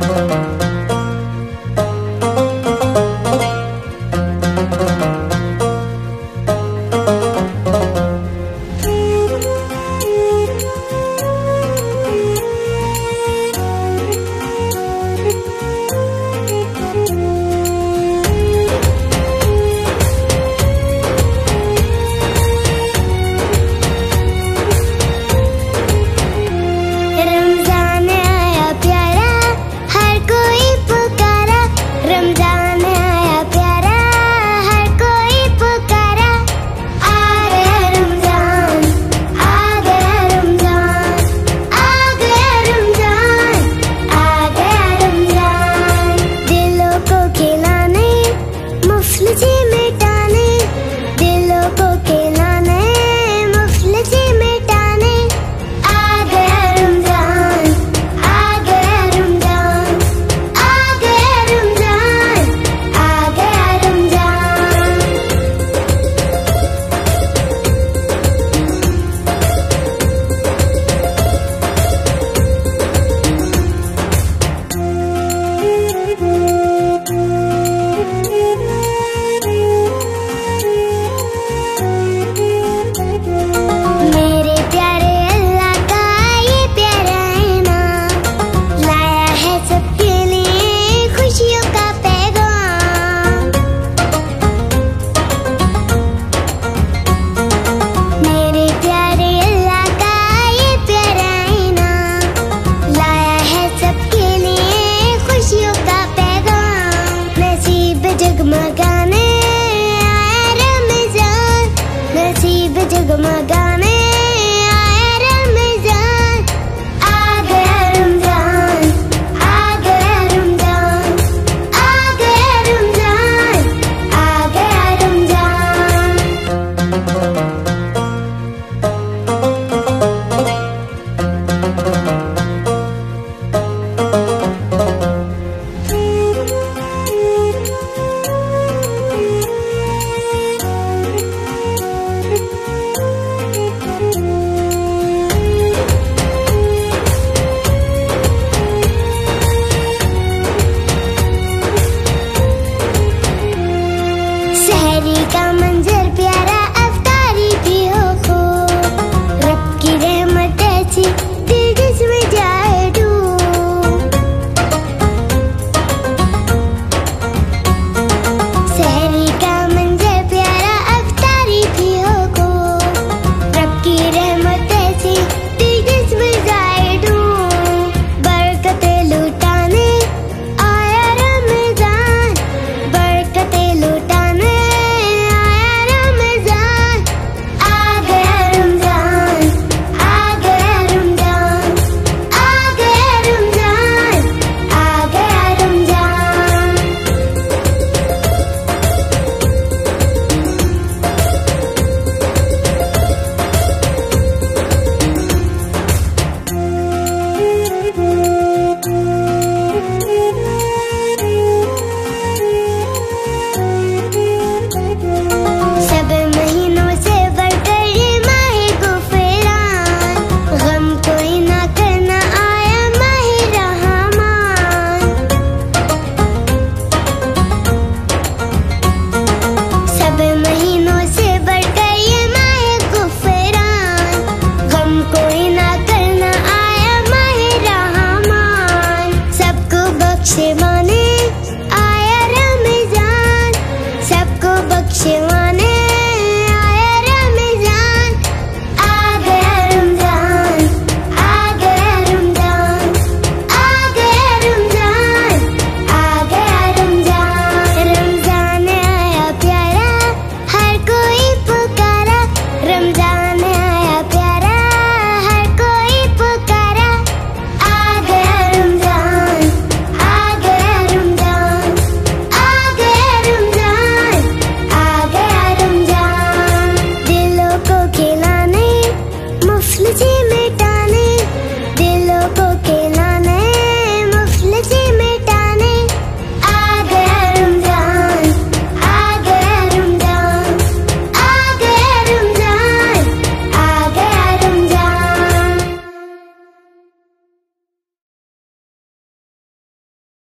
Thank Gumagana